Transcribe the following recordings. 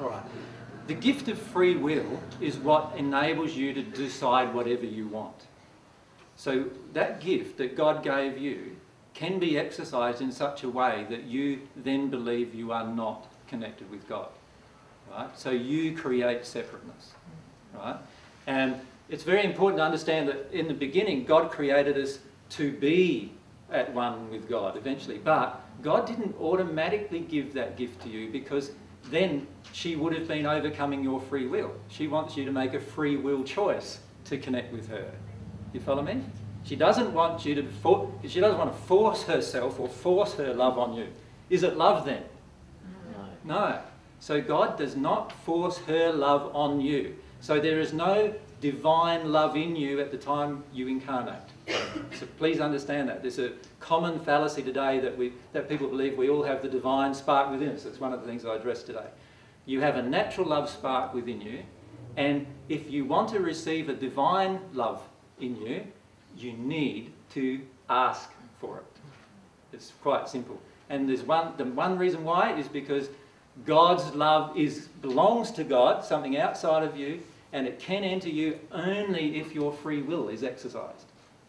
All right. The gift of free will is what enables you to decide whatever you want. So that gift that God gave you can be exercised in such a way that you then believe you are not connected with God. Right? So you create separateness. Right? And it's very important to understand that in the beginning, God created us to be at one with God eventually. But God didn't automatically give that gift to you because then she would have been overcoming your free will. She wants you to make a free will choice to connect with her. You follow me? She doesn't want you to for, she doesn't want to force herself or force her love on you. Is it love then? No. No. So God does not force her love on you. So there is no divine love in you at the time you incarnate. So please understand that. There's a common fallacy today that, we, that people believe we all have the divine spark within us. That's one of the things I addressed today. You have a natural love spark within you, and if you want to receive a divine love in you, you need to ask for it. It's quite simple. And there's one, the one reason why is because God's love is, belongs to God, something outside of you, and it can enter you only if your free will is exercised.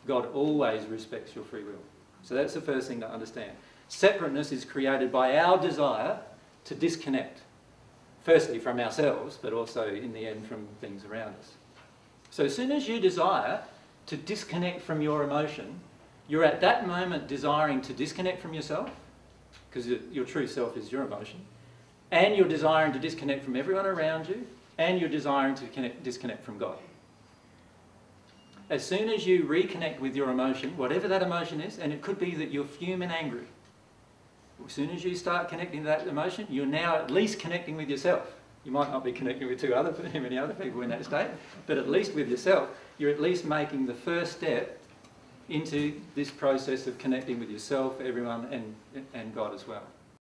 God always respects your free will. So that's the first thing to understand. Separateness is created by our desire to disconnect, firstly from ourselves, but also in the end from things around us. So as soon as you desire to disconnect from your emotion, you're at that moment desiring to disconnect from yourself, because your true self is your emotion, and you're desiring to disconnect from everyone around you, and you're desiring to connect, disconnect from God. As soon as you reconnect with your emotion, whatever that emotion is, and it could be that you're fuming angry, as soon as you start connecting to that emotion, you're now at least connecting with yourself. You might not be connecting with two other, many other people in that state, but at least with yourself, you're at least making the first step into this process of connecting with yourself, everyone, and, and God as well.